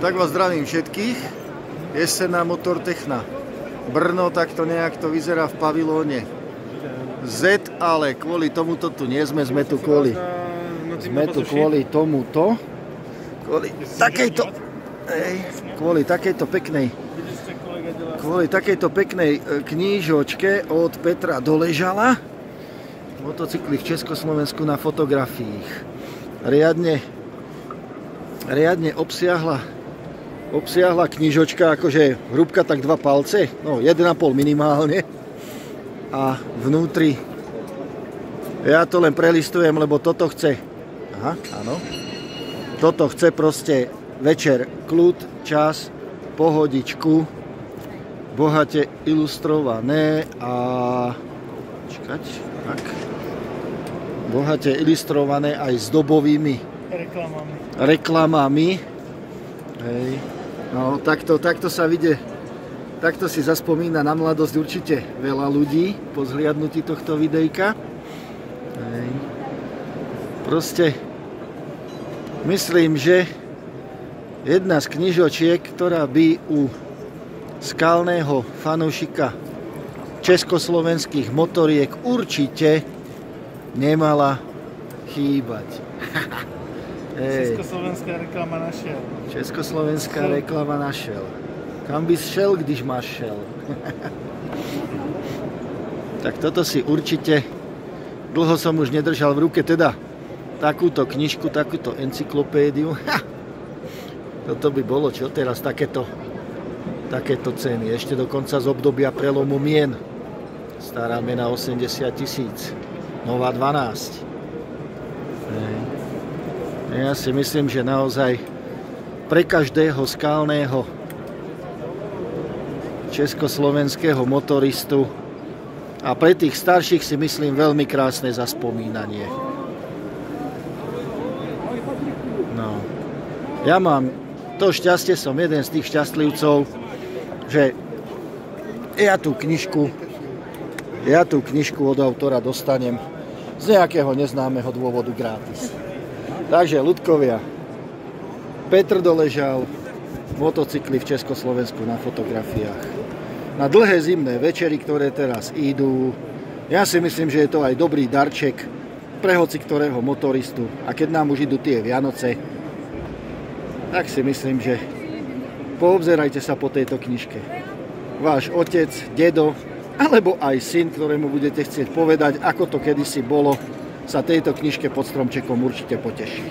Tak vás zdravím všetkých. Jesená Motortechna. Brno, tak to nejak to vyzerá v pavilóne. Z, ale kvôli tomuto tu nie sme, sme tu kvôli, sme tu kvôli tomuto, kvôli takejto, ej, kvôli takejto peknej, kvôli takejto peknej e, knížočke od Petra Doležala. Motocykly v Československu na fotografiích. Riadne, riadne obsiahla obsiahla knižočka, akože hrubka tak dva palce, no 1,5 minimálne. A vnútri, ja to len prelistujem, lebo toto chce, aha, áno, toto chce proste večer kľud, čas, pohodičku, bohate ilustrované a čakať, tak, bohate ilustrované aj s dobovými reklamami. reklamami. Hej. No, takto, takto sa vidie, takto si zaspomína na mladosť určite veľa ľudí po zhliadnutí tohto videjka. Hej. Proste myslím, že jedna z knižočiek, ktorá by u skalného fanúšika československých motoriek určite nemala chýbať. Československá reklama našiel. Československá reklama našiel. Kam bys šel, když máš šel? tak toto si určite, dlho som už nedržal v ruke, teda takúto knižku, takúto encyklopédiu. toto by bolo, čo teraz, takéto, takéto ceny. Ešte dokonca z obdobia prelomu mien. Stará mena 80 tisíc. Nová 12. Ja si myslím, že naozaj pre každého skalného československého motoristu a pre tých starších si myslím veľmi krásne zaspomínanie. No. Ja mám to šťastie, som jeden z tých šťastlivcov, že ja tú knižku ja tú knižku od autora dostanem z nejakého neznámeho dôvodu gratis. Takže, ľudkovia, Petr doležal motocykly v Československu na fotografiách. Na dlhé zimné večery, ktoré teraz idú, ja si myslím, že je to aj dobrý darček pre hoci ktorého motoristu. A keď nám už idú tie Vianoce, tak si myslím, že poobzerajte sa po tejto knižke. Váš otec, dedo, alebo aj syn, ktorému budete chcieť povedať, ako to kedysi bolo, sa tejto knižke pod stromčekom určite poteší.